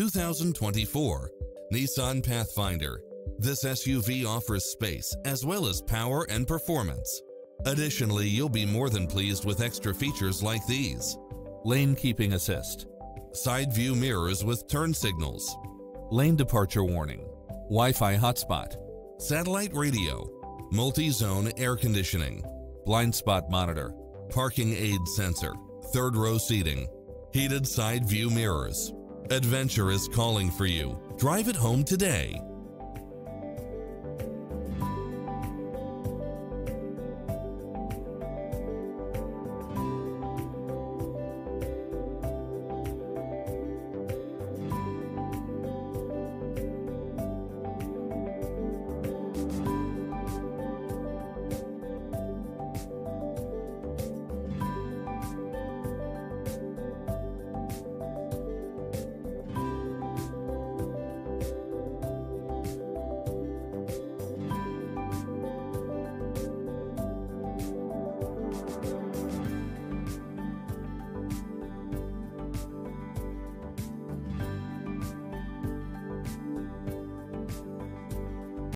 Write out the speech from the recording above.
2024 Nissan Pathfinder. This SUV offers space as well as power and performance. Additionally, you'll be more than pleased with extra features like these. Lane Keeping Assist. Side view mirrors with turn signals. Lane departure warning. Wi-Fi hotspot. Satellite radio. Multi-zone air conditioning. Blind spot monitor. Parking aid sensor. Third row seating. Heated side view mirrors Adventure is calling for you. Drive it home today.